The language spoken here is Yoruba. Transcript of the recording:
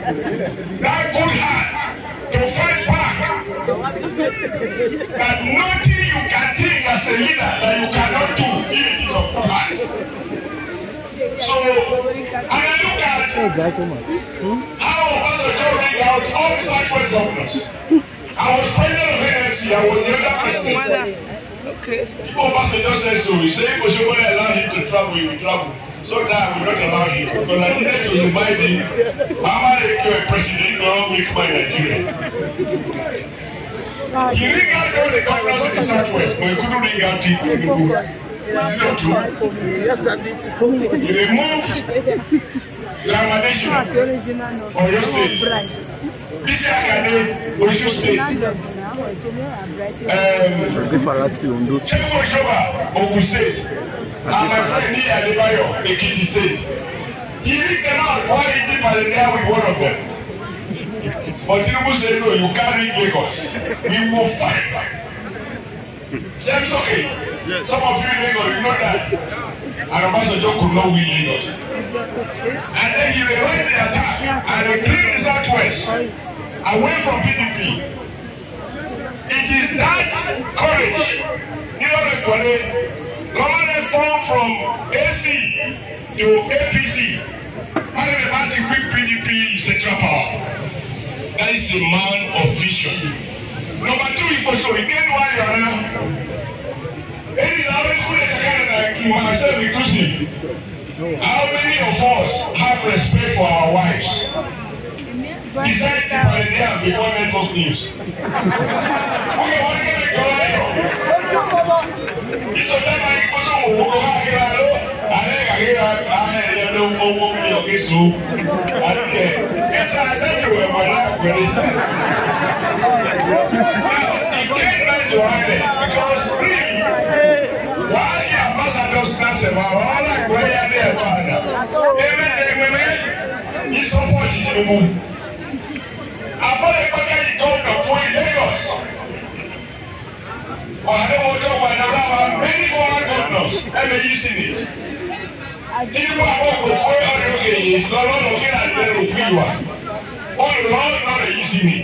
that good heart to fight back. That nothing you can think as a leader that you cannot do if it is of heart. So, and I look at hmm? how Obasanjo laid out all the Southwest governors. I was president of NSC, I was the other president. Okay. People Obasanjo said so. He said, if to allow him to travel, he will travel so that I'm not allow you. Because I needed to remind him how I a president will make my Nigeria. He ring out all the governors in the southwest, but he couldn't ring out people in the room. Is it not true? He removed Lamadation, your State. This is a year, Oyo State. Adé Farati Ondo Chief Oshoba Ogun state and my friend Ni Adebayo Ekiti state. He read them with one of them. But Tinubu said no, you can't Lagos. We will fight. James okay. Some of you Lagos, you know that. and Obasanjo could not win Lagos. And then he led the attack and he cleaned the southwest away from PDP It is that courage Nílọ́rọ̀ Ìgbọ̀lẹ̀ lọ́mọdé fún from AC to APC wọ́n lè bá ti wí PDP central power that is a man of vision. Nọmba tú ìgbésò ìkéde wa yọ̀ náà èyí làwọn ikú lè sẹ́kẹ̀rẹ̀ náà kí wọ́n ṣe reclusive. How many of us have respect for our wives? He said. Telegram before network news. Wọ́n yẹ wọ́n kéde kọ́lá yọ. Ìṣọ̀tẹ́ náà yí kótó òwò ló wá kíra ló. Àlẹ́ kàkíra ààrẹ ẹ̀yẹ ló ń gbówó mi ò kí so. Àlẹ́ ẹ̀sà àṣẹ́jù ẹ̀wọ̀n láàgbẹ̀rẹ̀. Now, e get back to Ireland because really, why the ambassador snaps him out? Wọ́n lágbẹ̀rẹ̀ yẹn ní ẹ̀fọ́ àná. Ẹ̀mẹ́tẹ̀ ẹ̀mẹ́mẹ́ yìí sọ́pọ̀ jìjì ni mo. ẹnu yìí sì ni nípa ọkọ̀ fọyọ́ ọdún kẹyìn lọ́lọ́mọ kí náà lẹ́rù fún ìwà ọ̀rọ̀ náà yìí sì ni.